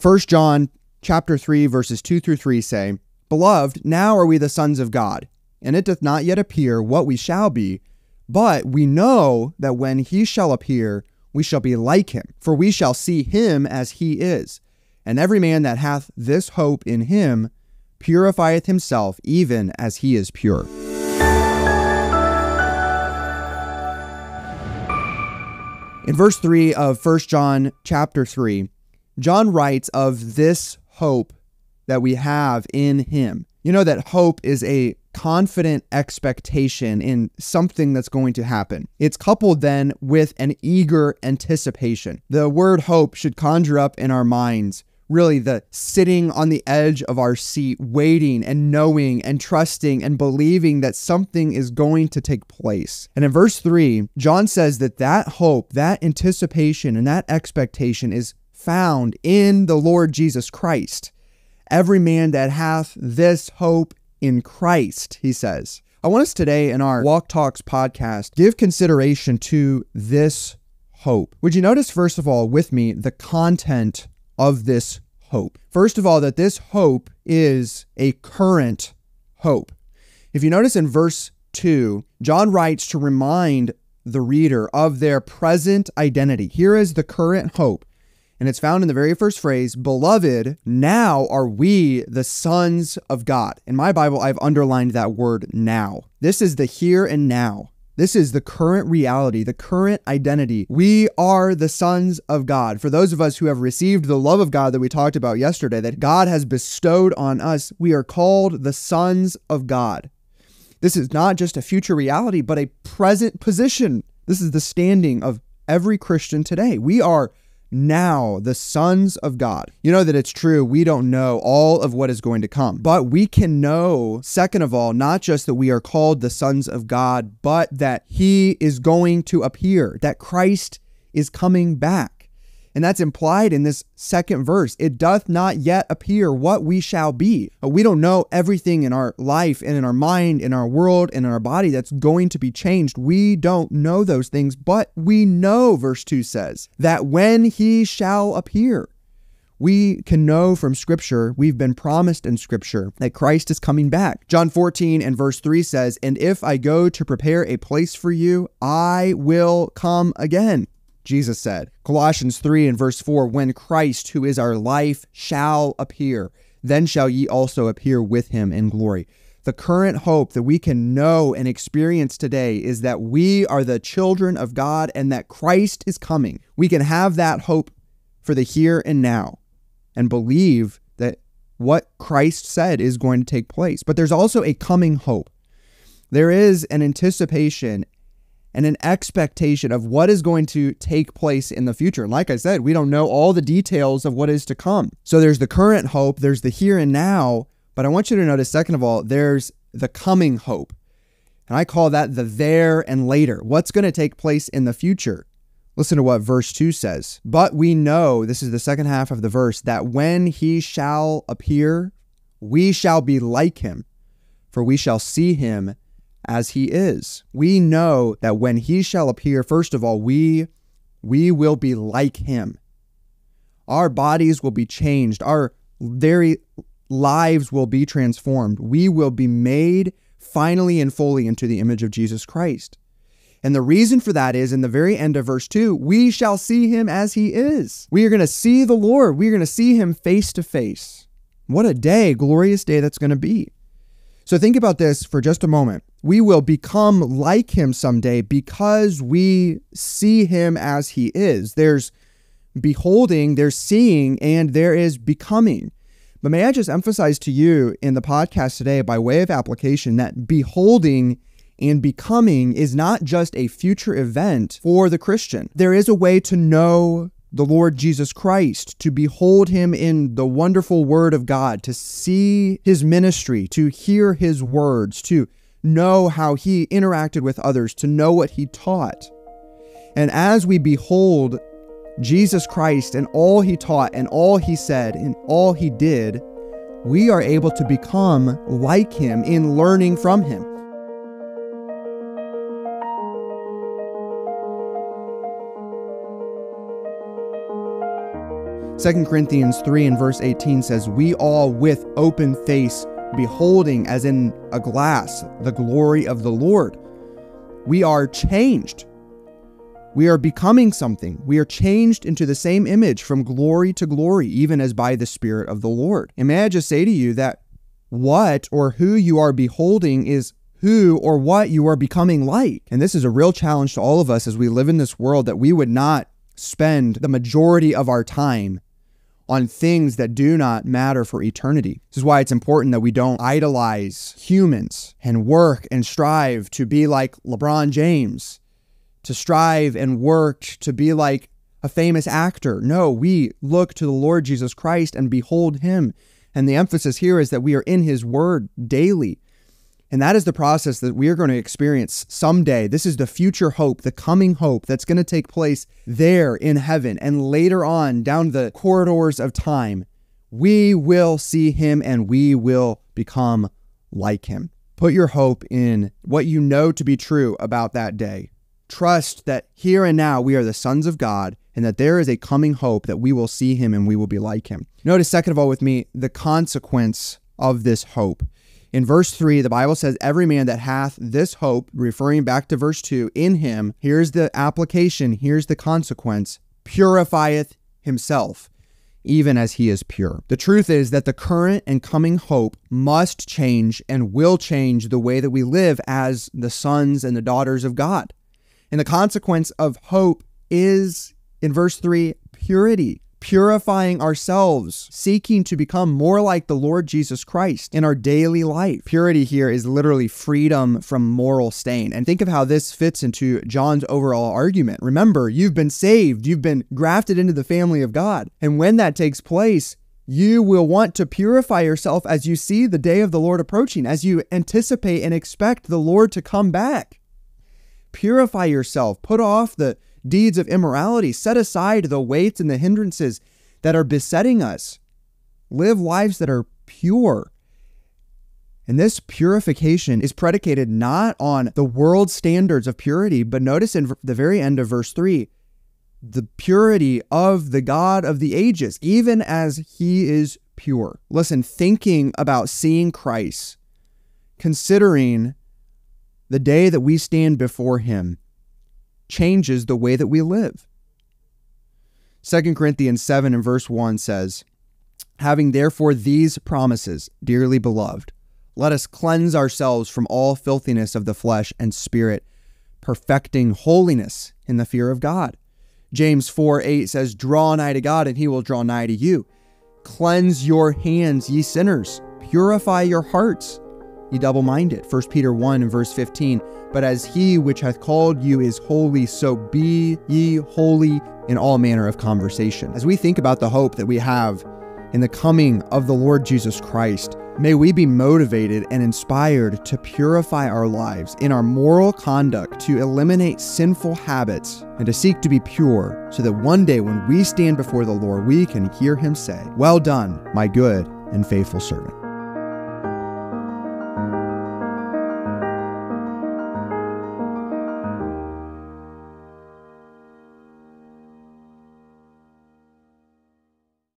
1 John chapter 3 verses 2 through 3 say, "Beloved, now are we the sons of God, and it doth not yet appear what we shall be, but we know that when he shall appear, we shall be like him, for we shall see him as he is. And every man that hath this hope in him purifieth himself even as he is pure." In verse 3 of 1 John chapter 3, John writes of this hope that we have in him. You know that hope is a confident expectation in something that's going to happen. It's coupled then with an eager anticipation. The word hope should conjure up in our minds really the sitting on the edge of our seat, waiting and knowing and trusting and believing that something is going to take place. And in verse 3, John says that that hope, that anticipation, and that expectation is found in the Lord Jesus Christ. Every man that hath this hope in Christ, he says. I want us today in our Walk Talks podcast give consideration to this hope. Would you notice, first of all, with me, the content of this hope. First of all, that this hope is a current hope. If you notice in verse 2, John writes to remind the reader of their present identity. Here is the current hope. And it's found in the very first phrase, Beloved, now are we the sons of God. In my Bible, I've underlined that word now. This is the here and now. This is the current reality, the current identity. We are the sons of God. For those of us who have received the love of God that we talked about yesterday, that God has bestowed on us, we are called the sons of God. This is not just a future reality, but a present position. This is the standing of every Christian today. We are now the sons of God. You know that it's true. We don't know all of what is going to come, but we can know, second of all, not just that we are called the sons of God, but that He is going to appear, that Christ is coming back. And that's implied in this second verse. It doth not yet appear what we shall be. Uh, we don't know everything in our life and in our mind, in our world, and in our body that's going to be changed. We don't know those things, but we know, verse 2 says, that when he shall appear, we can know from Scripture, we've been promised in Scripture that Christ is coming back. John 14 and verse 3 says, And if I go to prepare a place for you, I will come again Jesus said. Colossians 3 and verse 4 When Christ, who is our life, shall appear, then shall ye also appear with him in glory. The current hope that we can know and experience today is that we are the children of God and that Christ is coming. We can have that hope for the here and now and believe that what Christ said is going to take place. But there's also a coming hope. There is an anticipation and an expectation of what is going to take place in the future. And like I said, we don't know all the details of what is to come. So there's the current hope, there's the here and now, but I want you to notice, second of all, there's the coming hope. And I call that the there and later. What's going to take place in the future? Listen to what verse 2 says. But we know, this is the second half of the verse, that when he shall appear, we shall be like him, for we shall see him as he is. We know that when he shall appear, first of all, we we will be like him. Our bodies will be changed. Our very lives will be transformed. We will be made finally and fully into the image of Jesus Christ. And the reason for that is in the very end of verse 2, we shall see him as he is. We are going to see the Lord. We are going to see him face to face. What a day, glorious day that's going to be. So think about this for just a moment. We will become like him someday because we see him as he is. There's beholding, there's seeing, and there is becoming. But may I just emphasize to you in the podcast today, by way of application, that beholding and becoming is not just a future event for the Christian. There is a way to know the Lord Jesus Christ, to behold him in the wonderful word of God, to see his ministry, to hear his words, to know how he interacted with others, to know what he taught. And as we behold Jesus Christ and all he taught and all he said and all he did, we are able to become like him in learning from him. 2 Corinthians 3 and verse 18 says, We all with open face, beholding as in a glass the glory of the Lord. We are changed. We are becoming something. We are changed into the same image from glory to glory, even as by the Spirit of the Lord. And may I just say to you that what or who you are beholding is who or what you are becoming like. And this is a real challenge to all of us as we live in this world that we would not spend the majority of our time on things that do not matter for eternity. This is why it's important that we don't idolize humans and work and strive to be like LeBron James, to strive and work to be like a famous actor. No, we look to the Lord Jesus Christ and behold him. And the emphasis here is that we are in his word daily. And that is the process that we are going to experience someday. This is the future hope, the coming hope that's going to take place there in heaven. And later on, down the corridors of time, we will see him and we will become like him. Put your hope in what you know to be true about that day. Trust that here and now we are the sons of God and that there is a coming hope that we will see him and we will be like him. Notice, second of all, with me, the consequence of this hope. In verse 3, the Bible says, Every man that hath this hope, referring back to verse 2, in him, here's the application, here's the consequence, purifieth himself, even as he is pure. The truth is that the current and coming hope must change and will change the way that we live as the sons and the daughters of God. And the consequence of hope is, in verse 3, purity purifying ourselves, seeking to become more like the Lord Jesus Christ in our daily life. Purity here is literally freedom from moral stain. And think of how this fits into John's overall argument. Remember, you've been saved, you've been grafted into the family of God. And when that takes place, you will want to purify yourself as you see the day of the Lord approaching, as you anticipate and expect the Lord to come back. Purify yourself, put off the deeds of immorality. Set aside the weights and the hindrances that are besetting us. Live lives that are pure. And this purification is predicated not on the world standards of purity, but notice in the very end of verse 3 the purity of the God of the ages, even as he is pure. Listen, thinking about seeing Christ, considering the day that we stand before him, changes the way that we live. 2 Corinthians 7 and verse 1 says, Having therefore these promises, dearly beloved, let us cleanse ourselves from all filthiness of the flesh and spirit, perfecting holiness in the fear of God. James 4 8 says, Draw nigh to God, and he will draw nigh to you. Cleanse your hands, ye sinners. Purify your hearts, ye double minded. 1 Peter 1 and verse 15. But as he which hath called you is holy, so be ye holy in all manner of conversation. As we think about the hope that we have in the coming of the Lord Jesus Christ, may we be motivated and inspired to purify our lives in our moral conduct, to eliminate sinful habits, and to seek to be pure, so that one day when we stand before the Lord, we can hear him say, Well done, my good and faithful servant.